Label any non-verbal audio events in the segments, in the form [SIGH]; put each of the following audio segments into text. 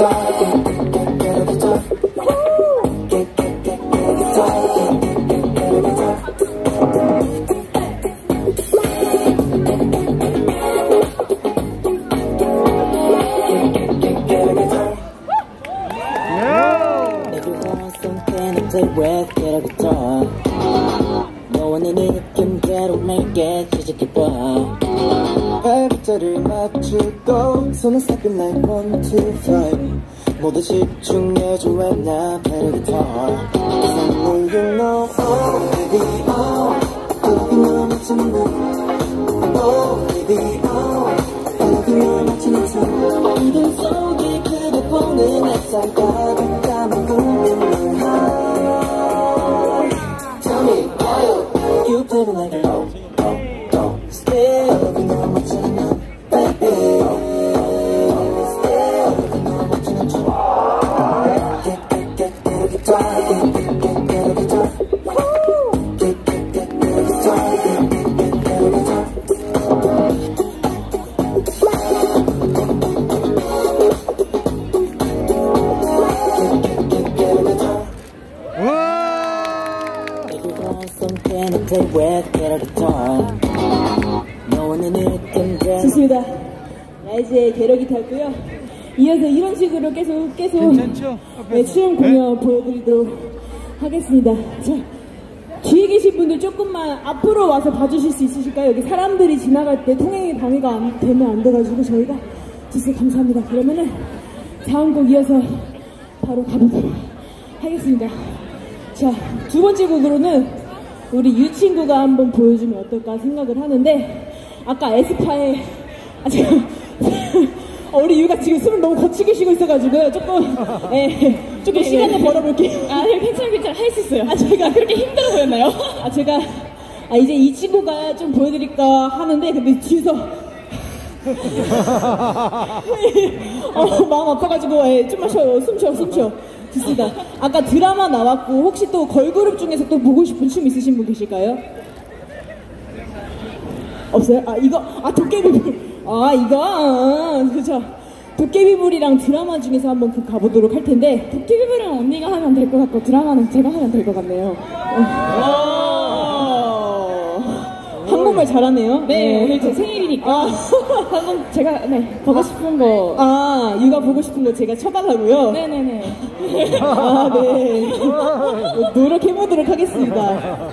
Everyone something to play with, get a guitar. 너와는 이 느낌대로 make it 시작해봐. 발자를 맞추고 손을 sabin like one, two, five. 모두 집중해줘 I know you know, oh baby, oh. 너 맞추는 듯. Oh 좋습니다. 라이즈의 게러기 타고요. 이어서 이런 식으로 계속 계속? 네, 춤 공연 보여드리도록 하겠습니다. 자, 뒤에 계신 분들 조금만 앞으로 와서 봐주실 수 있으실까요? 여기 사람들이 지나갈 때 통행이 방해가 안, 되면 안 돼가지고 저희가 주세요 감사합니다. 그러면은 다음 곡 이어서 바로 가보도록 하겠습니다. 자, 두 번째 곡으로는 우리 유 친구가 한번 보여주면 어떨까 생각을 하는데 아까 에스파의 아 제가 [LAUGHS] 어, 우리 유가 지금 숨을 너무 거치게 쉬고 있어가지고 조금 예 조금 시간을 벌어볼게요. 아 괜찮아 괜찮아 할 수 있어요. 아 제가 그렇게 힘들어 보였나요? [LAUGHS] 아 제가 아 이제 이 친구가 좀 보여드릴까 하는데 근데 뒤에서 [LAUGHS] 어, 마음 아파가지고 예, 좀만 쉬어요. 숨 쉬어 숨 쉬어. 좋습니다. 아까 드라마 나왔고 혹시 또 걸그룹 중에서 또 보고 싶은 춤 있으신 분 계실까요? 없어요? 아 이거 아 도깨비불 아 이거 아, 그죠 도깨비불이랑 드라마 중에서 한번 그 가보도록 할 텐데 도깨비불은 언니가 하면 될 것 같고 드라마는 제가 하면 될 것 같네요 어. 한국말 잘하네요 네, 오늘 제 생일이니까 아, [LAUGHS] 한번 제가 네 보고 싶은 거 아 육아 보고 싶은 거 제가 쳐달라고요? 네네네 [LAUGHS] 아, 네. 노력해 보도록 하겠습니다.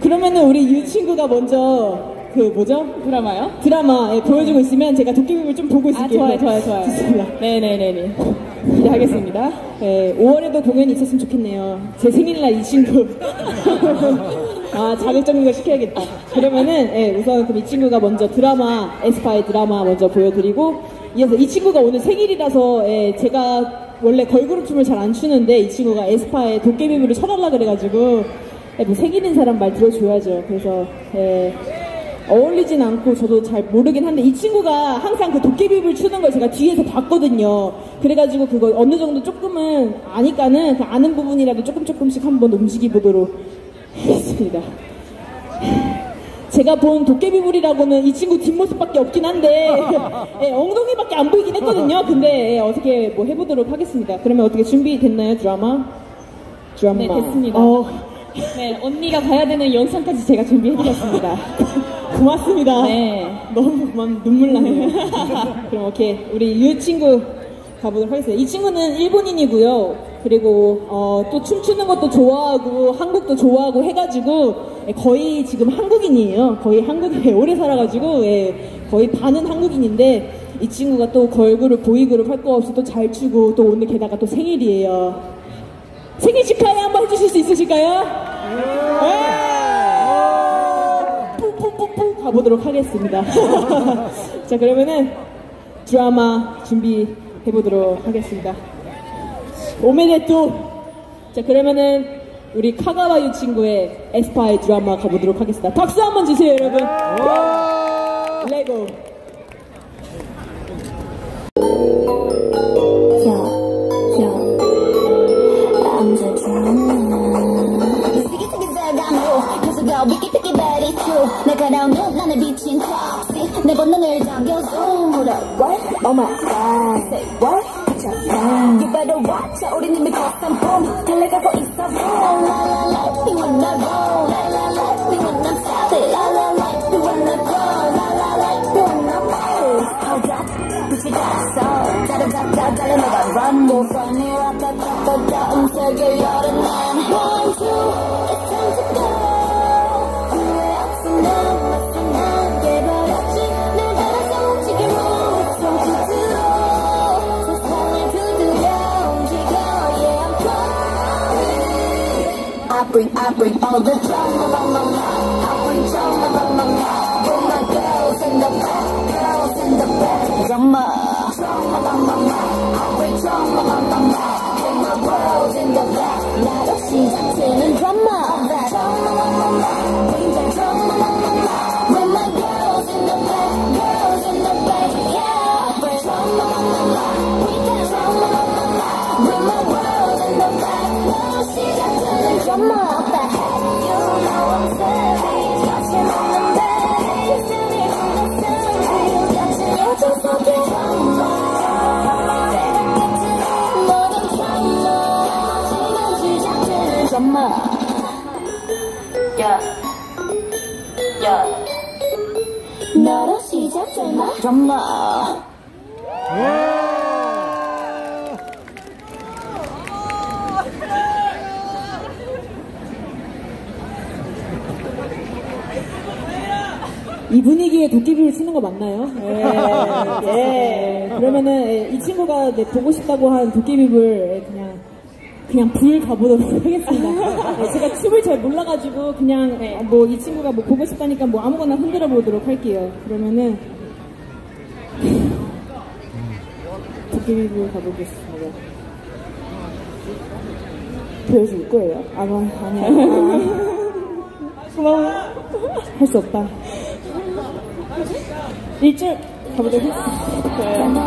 그러면은 우리 유 친구가 먼저 그 뭐죠? 드라마요? 드라마 예, 보여주고 있으면 제가 도깨비를 좀 보고 아 있을게요. 좋아요 좋아요 좋아요 좋습니다. 네네네네 기대하겠습니다 예, 5월에도 공연이 있었으면 좋겠네요. 제 생일날 이 친구. [LAUGHS] 아, 자극적인 거 시켜야겠다. 그러면은, 예, 우선 그럼 이 친구가 먼저 드라마, 에스파의 드라마 먼저 보여드리고, 이어서 이 친구가 오늘 생일이라서, 예, 제가 원래 걸그룹 춤을 잘 안 추는데, 이 친구가 에스파의 도깨비물을 쳐달라 그래가지고, 예, 뭐 생일인 사람 말 들어줘야죠. 그래서, 예, 어울리진 않고 저도 잘 모르긴 한데 이 친구가 항상 그 도깨비불 추는 걸 제가 뒤에서 봤거든요. 그래가지고 그거 어느 정도 조금은 아니까는 그 아는 부분이라도 조금 조금씩 한번 움직여 보도록 하겠습니다. 제가 본 도깨비불이라고는 이 친구 뒷모습밖에 없긴 한데 [LAUGHS] 예, 엉덩이밖에 안 보이긴 했거든요. 근데 예, 어떻게 뭐 해보도록 하겠습니다. 그러면 어떻게 준비됐나요 드라마? 드라마. 네, 됐습니다. 어, 네 언니가 봐야 되는 영상까지 제가 준비해드렸습니다 [LAUGHS] 고맙습니다. 네 너무 고맙 눈물 나네요. [LAUGHS] 그럼 오케이 우리 유 친구 가보도록 하겠습니다. 이 친구는 일본인이고요. 그리고 어, 또 춤추는 것도 좋아하고 한국도 좋아하고 해가지고 예, 거의 지금 한국인이에요. 거의 한국에 [LAUGHS] 오래 살아가지고 예, 거의 반은 한국인인데 이 친구가 또 걸그룹 보이그룹 할 거 없이 또 잘 추고 또 오늘 게다가 또 생일이에요. 생일 축하해 한번 해주실 수 있으실까요? 네. 뿜뿜뿜뿜 가보도록 하겠습니다. [LAUGHS] 자 그러면은 드라마 준비해 보도록 하겠습니다. 오메데또. 자 그러면은 우리 카가와유 친구의 에스파의 드라마 가보도록 하겠습니다. 박수 한번 주세요 여러분. 레고. 날카로운 눈 안에 비친 턱시 내 본능을 잠겨줘 What? Oh my god Say what? You better watch out, and because I'm home. Tell like I go east. La la like me when I go. La la like me when I'm south. La la like me when I go. La la like me when I'm. How that? You got so. Da da da da da run more. Here I da da da. One, two, it's time to go. bring, I bring all the drama, mama, I bring drama, mama, With my girls in the back, girls in the back. Drama. Drama, mama, I bring drama, my in the back. Now 너로 시작되나 drama 이 분위기에 도깨비를 치는 거 맞나요? 예. [LAUGHS] 예. 그러면은 예, 이 친구가 네, 보고 싶다고 한 도깨비를 그냥 그냥 불 가보도록 [LAUGHS] 하겠습니다. 네, 제가 춤을 잘 몰라가지고 그냥 뭐이 친구가 뭐 보고 싶다니까 뭐 아무거나 흔들어 보도록 할게요. 그러면은 도깨비 불 가보겠습니다. 보여줄 거예요? 아, 뭐, 아니야. 고마워. 할 수 없다. 일줄 가보도록 하겠습니다.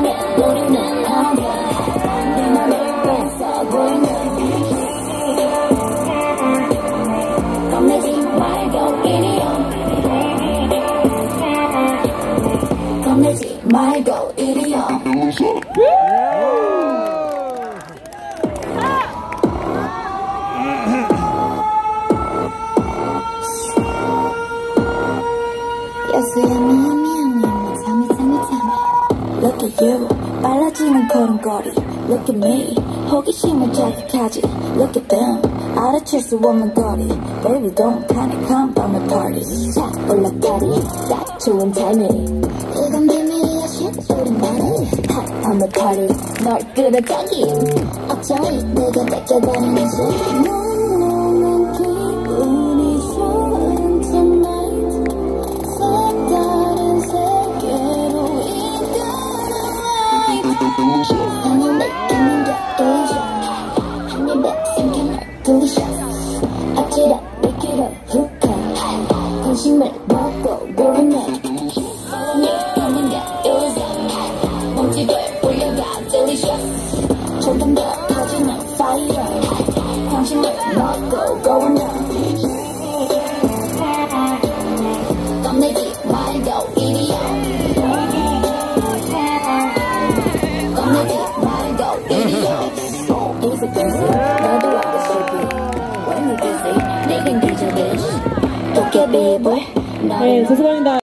걸음걸이 Look at me 호기심을 자극하지 Look at them 알아챌 수 없는 거리 Baby don't panic come from the party 자 올라가리 딱 좋은 타이밍 이건 비밀이야 shit 우린 나는 Hot on the party 널 끌어당기 어쩌니 내가 뺏겨버리는지 넌 미끼를 훅한 관심을 먹고 고르네 죄송합니다.